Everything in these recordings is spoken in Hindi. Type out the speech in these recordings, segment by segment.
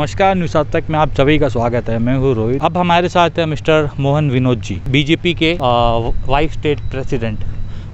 नमस्कार, न्यूज़ आज तक में आप सभी का स्वागत है। मैं हूँ रोहित। अब हमारे साथ है मिस्टर मोहन विनोद जी, बीजेपी के वाइस स्टेट प्रेसिडेंट।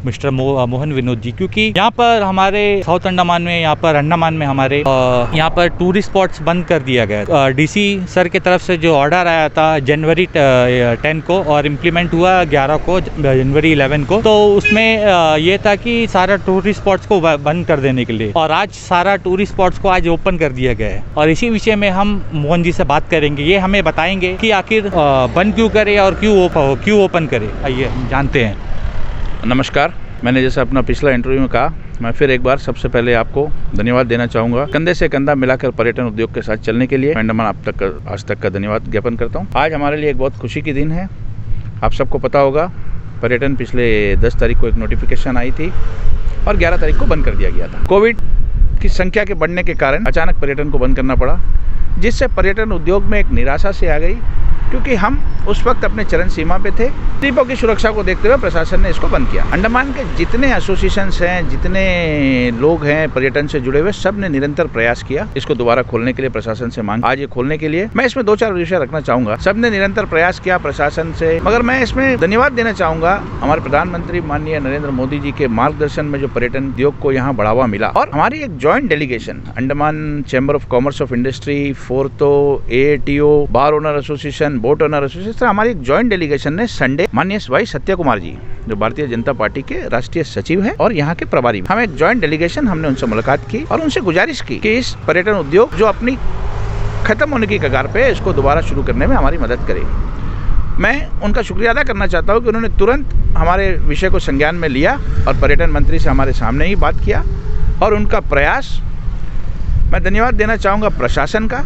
मिस्टर मो, मोहन विनोद जी क्योंकि यहाँ पर हमारे साउथ अंडमान में यहाँ पर अंडमान में हमारे यहाँ पर टूरिस्ट स्पॉट्स बंद कर दिया गया डीसी सर की तरफ़ से जो ऑर्डर आया था जनवरी टेन को और इम्प्लीमेंट हुआ ग्यारह को जनवरी इलेवन को तो उसमें ये था कि सारा टूरिस्ट स्पॉट्स को बंद कर देने के लिए। और आज सारा टूरिस्ट स्पॉट्स को आज ओपन कर दिया गया है। और इसी विषय में हम मोहन जी से बात करेंगे। ये हमें बताएँगे कि आखिर बंद क्यों करे और क्यों क्यों ओपन करे। आइए जानते हैं। नमस्कार। मैंने जैसे अपना पिछला इंटरव्यू में कहा, मैं फिर एक बार सबसे पहले आपको धन्यवाद देना चाहूँगा। कंधे से कंधा मिलाकर पर्यटन उद्योग के साथ चलने के लिए अंडमान आप तक आज तक का धन्यवाद ज्ञापन करता हूँ। आज हमारे लिए एक बहुत खुशी की दिन है। आप सबको पता होगा, पर्यटन पिछले 10 तारीख को एक नोटिफिकेशन आई थी और 11 तारीख को बंद कर दिया गया था। कोविड की संख्या के बढ़ने के कारण अचानक पर्यटन को बंद करना पड़ा, जिससे पर्यटन उद्योग में एक निराशा से आ गई। क्योंकि हम उस वक्त अपने चरण सीमा पे थे। द्वीपों की सुरक्षा को देखते हुए प्रशासन ने इसको बंद किया। अंडमान के जितने एसोसिएशंस हैं, जितने लोग हैं पर्यटन से जुड़े हुए, सबने निरंतर प्रयास किया इसको दोबारा खोलने के लिए प्रशासन से मांग। आज ये खोलने के लिए मैं इसमें दो चार विषय रखना चाहूँगा। सबने निरंतर प्रयास किया प्रशासन से, मगर मैं इसमें धन्यवाद देना चाहूँगा हमारे प्रधानमंत्री माननीय नरेंद्र मोदी जी के मार्गदर्शन में जो पर्यटन उद्योग को यहाँ बढ़ावा मिला। और हमारी एक joint delegation Andaman chamber of commerce of industry फोर्तो A bar owner association boat owner association हमारी एक ज्वाइंट डेलीगेशन ने संडे माननीय भाई सत्य कुमार जी, जो भारतीय जनता पार्टी के राष्ट्रीय सचिव है और यहाँ के प्रभारी हम एक ज्वाइंट डेलीगेशन हमने उनसे मुलाकात की और उनसे गुजारिश की कि इस पर्यटन उद्योग जो अपनी खत्म होने की कगार पे इसको दोबारा शुरू करने में हमारी मदद करे। मैं उनका शुक्रिया अदा करना चाहता हूँ कि उन्होंने तुरंत हमारे विषय को संज्ञान में लिया और पर्यटन मंत्री से हमारे सामने ही बात किया और उनका प्रयास, मैं धन्यवाद देना चाहूँगा प्रशासन का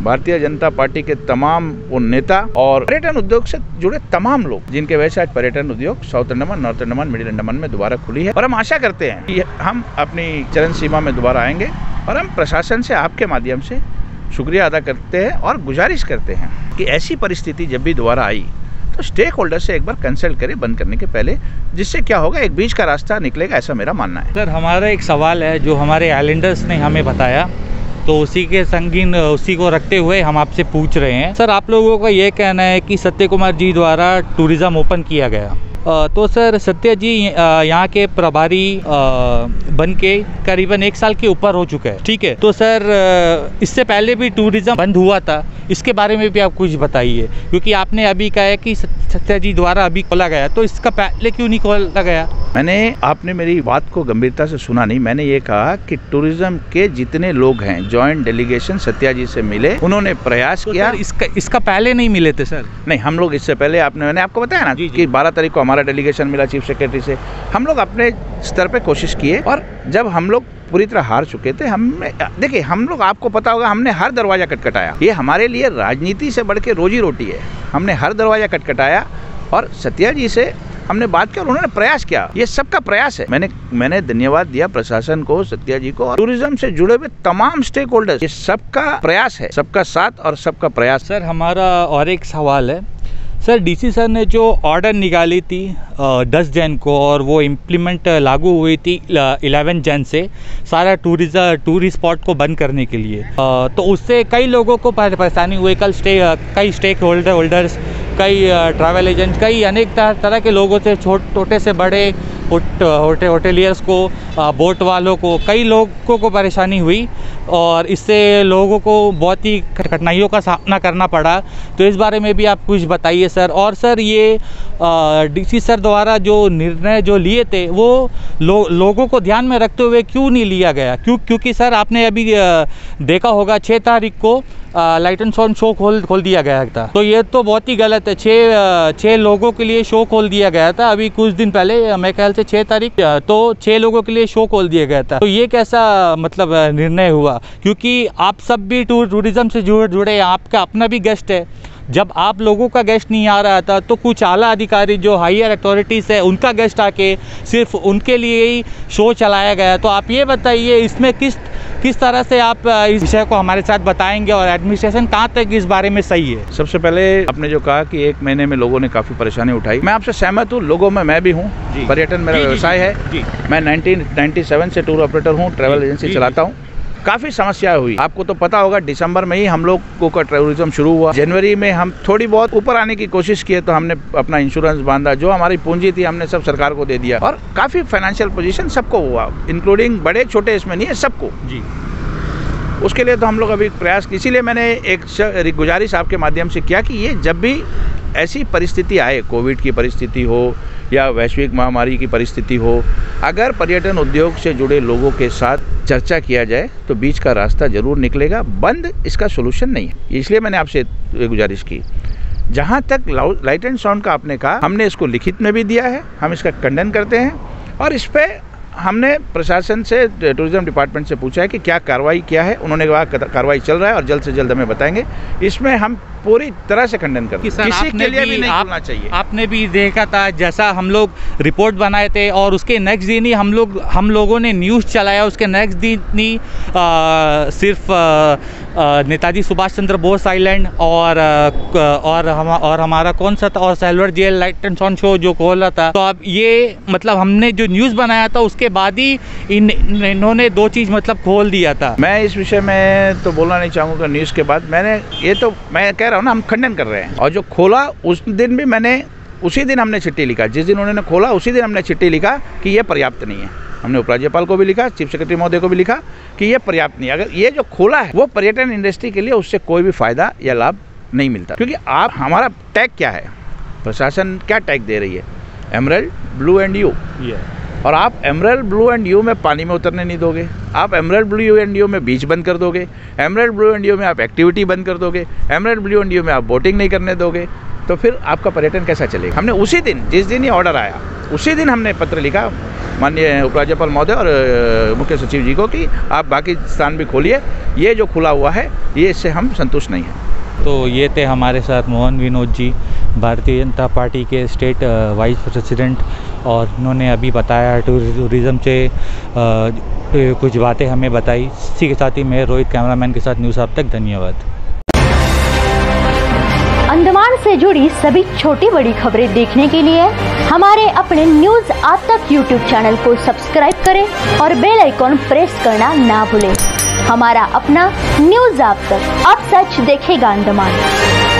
भारतीय जनता पार्टी के तमाम वो नेता और पर्यटन उद्योग से जुड़े तमाम लोग, जिनके वजह से आज पर्यटन उद्योग south Andaman north Andaman middle Andaman में दोबारा खुली है। और हम आशा करते हैं कि हम अपनी चरण सीमा में दोबारा आएँगे और हम प्रशासन से आपके माध्यम से शुक्रिया अदा करते हैं और गुजारिश करते हैं कि ऐसी परिस्थिति जब भी दोबारा आई तो स्टेक होल्डर से एक बार कंसल्ट करें बंद करने के पहले, जिससे क्या होगा, एक बीच का रास्ता निकलेगा, ऐसा मेरा मानना है। सर, हमारा एक सवाल है जो हमारे आइलैंडर्स ने हमें बताया। तो उसी के संगीन, उसी को रखते हुए हम आपसे पूछ रहे हैं। सर, आप लोगों का ये कहना है कि सत्य कुमार जी द्वारा टूरिज़्म ओपन किया गया। तो सर, सत्य जी यहाँ के प्रभारी बन के करीबन एक साल के ऊपर हो चुका है। ठीक है? तो सर इससे पहले भी टूरिज़्म बंद हुआ था। इसके बारे में भी आप कुछ बताइए। क्योंकि आपने अभी कहा है कि सत्य जी द्वारा अभी खोला गया। तो इसका पहले क्यों नहीं खोला गया? मैंने आपने मेरी बात को गंभीरता से सुना नहीं। मैंने ये कहा कि टूरिज़्म के जितने लोग हैं ज्वाइंट डेलीगेशन सत्या जी से मिले उन्होंने प्रयास तो किया। इसका इसका पहले नहीं मिले थे सर। नहीं हम लोग इससे पहले आपने मैंने आपको बताया ना जी, जी। कि 12 तारीख को हमारा डेलीगेशन मिला चीफ सेक्रेटरी से। हम लोग अपने स्तर पर कोशिश किए और जब हम लोग पूरी तरह हार चुके थे हमने देखिए हम लोग आपको पता होगा हमने हर दरवाज़ा खटखटाया ये हमारे लिए राजनीति से बढ़ के रोजी रोटी है। हमने हर दरवाज़ा खटखटाया और सत्या जी से हमने बात किया उन्होंने प्रयास किया। ये सबका प्रयास है। मैंने मैंने धन्यवाद दिया प्रशासन को, सत्या जी को टूरिज़्म से जुड़े हुए तमाम स्टेक होल्डर ये सबका प्रयास है, सबका साथ और सबका प्रयास। सर, हमारा और एक सवाल है। सर डीसी सर ने जो ऑर्डर निकाली थी दस जैन को और वो इम्प्लीमेंट लागू हुई थी इलेवन जैन से सारा टूरिज़्म टूरिस्ट स्पॉट को बंद करने के लिए। तो उससे कई लोगों को परेशानी हुई। कल स्टे कई स्टेक होल्डर होल्डर्स कई ट्रैवल एजेंट कई अनेक तरह के लोगों से छोट से बड़े होटे होटेलियर्स को बोट वालों को कई लोगों को परेशानी हुई और इससे लोगों को बहुत ही कठिनाइयों का सामना करना पड़ा। तो इस बारे में भी आप कुछ बताइए सर। और सर ये डीसी सर द्वारा जो निर्णय जो लिए थे वो लो, लोगों को ध्यान में रखते हुए क्यों नहीं लिया गया? क्यों क्योंकि सर आपने अभी देखा होगा छः तारीख को लाइट एंड साउंड शो खोल खोल दिया गया था। तो ये तो बहुत ही गलत है। छः छः लोगों के लिए शो खोल दिया गया था। अभी कुछ दिन पहले मेरे ख्याल से छः तारीख तो छः लोगों के लिए शो खोल दिया गया था। तो ये कैसा मतलब निर्णय हुआ? क्योंकि आप सब भी टूर, टूरिज़्म से जुड़े जुड़े आपका, अपना भी गेस्ट है। जब आप लोगों का गेस्ट नहीं आ रहा था तो कुछ आला अधिकारी जो हायर अथॉरिटीज़ है उनका गेस्ट आके सिर्फ़ उनके लिए ही शो चलाया गया। तो आप ये बताइए इसमें किस किस तरह से आप इस विषय को हमारे साथ बताएँगे और एडमिनिस्ट्रेशन कहाँ तक इस बारे में सही है? सबसे पहले आपने जो कहा कि एक महीने में लोगों ने काफ़ी परेशानी उठाई। मैं आपसे सहमत हूँ लोगों में मैं भी हूँ पर्यटन मेरा व्यवसाय है। जी। मैं 1997 से टूर ऑपरेटर हूँ ट्रैवल एजेंसी चलाता हूँ। काफ़ी समस्या हुई। आपको तो पता होगा दिसंबर में ही हम लोग को का टूरिज़्म शुरू हुआ। जनवरी में हम थोड़ी बहुत ऊपर आने की कोशिश किए तो हमने अपना इंश्योरेंस बांधा। जो हमारी पूंजी थी हमने सब सरकार को दे दिया। और काफ़ी फाइनेंशियल पोजीशन सबको हुआ इंक्लूडिंग बड़े छोटे इसमें नहीं है सबको। जी। उसके लिए तो हम लोग अभी प्रयास इसीलिए मैंने एक गुजारिश आपके माध्यम से किया कि ये जब भी ऐसी परिस्थिति आए कोविड की परिस्थिति हो या वैश्विक महामारी की परिस्थिति हो अगर पर्यटन उद्योग से जुड़े लोगों के साथ चर्चा किया जाए तो बीच का रास्ता ज़रूर निकलेगा। बंद इसका सोल्यूशन नहीं है। इसलिए मैंने आपसे गुजारिश की। जहाँ तक लाइट एंड साउंड का आपने कहा, हमने इसको लिखित में भी दिया है, हम इसका खंडन करते हैं। और इस पर हमने प्रशासन से टूरिज़्म डिपार्टमेंट से पूछा है कि क्या कार्रवाई किया है। उन्होंने कहा कार्रवाई चल रहा है और जल्द से जल्द हमें बताएँगे। इसमें हम पूरी तरह से खंडन करते कि सर किसी आपने के लिए भी, नहीं आप, खुलना चाहिए। आपने भी देखा था जैसा हम लोग रिपोर्ट बनाए थे और उसके नेक्स्ट दिन ही हम लोग हम लोगों ने न्यूज़ चलाया उसके नेक्स्ट दिन ही सिर्फ़ नेताजी सुभाष चंद्र बोस आइलैंड और और हम और हमारा कौन सा था? और Cellular Jail light and sound show जो खोला था। तो अब ये मतलब हमने जो न्यूज़ बनाया था उसके बाद ही इन- इन्होंने दो चीज़ मतलब खोल दिया था। मैं इस विषय में तो बोलना नहीं चाहूँगा न्यूज़ के बाद। मैंने ये तो मैं कह रहा हूँ ना, हम खंडन कर रहे हैं। और जो खोला, उस दिन भी मैंने, उसी दिन हमने चिट्ठी लिखा। जिस दिन उन्होंने खोला, उसी दिन हमने चिट्ठी लिखा कि ये पर्याप्त नहीं है। हमने उपराज्यपाल को भी लिखा, चीफ सेक्रेटरी महोदय को भी लिखा कि ये पर्याप्त नहीं अगर ये जो खोला है, वो पर्यटन इंडस्ट्री के लिए उससे कोई भी फ़ायदा या लाभ नहीं मिलता। क्योंकि आप, हमारा टैग क्या है? प्रशासन क्या टैग दे रही है? Emerald, blue and you. और आप एमरल्ड ब्लू एंड यू में पानी में उतरने नहीं दोगे। आप emerald blue you and you में बीच बंद कर दोगे। एमरल्ड ब्लू एंड यू में आप एक्टिविटी बंद कर दोगे। एमरल्ड ब्लू एंड यू में आप बोटिंग नहीं करने दोगे। तो फिर आपका पर्यटन कैसा चलेगा? हमने उसी दिन, जिस दिन ये ऑर्डर आया, उसी दिन हमने पत्र लिखा माननीय उपराज्यपाल महोदय और मुख्य सचिव जी को कि आप बाकी स्थान भी खोलिए। ये जो खुला हुआ है, ये इससे हम संतुष्ट नहीं हैं। तो ये थे हमारे साथ मोहन विनोद जी। भारतीय जनता पार्टी के स्टेट वाइस प्रेसिडेंट और उन्होंने अभी बताया टूरिज़्म से कुछ बातें हमें बताई। इसी के साथ ही मैं रोहित कैमरामैन के साथ न्यूज़ आप तक, धन्यवाद। अंडमान से जुड़ी सभी छोटी बड़ी खबरें देखने के लिए हमारे अपने न्यूज़ आज तक यूट्यूब चैनल को सब्सक्राइब करें और बेल आइकॉन प्रेस करना ना भूलें। हमारा अपना न्यूज़ आप तक। अब सच देखेगा अंडमान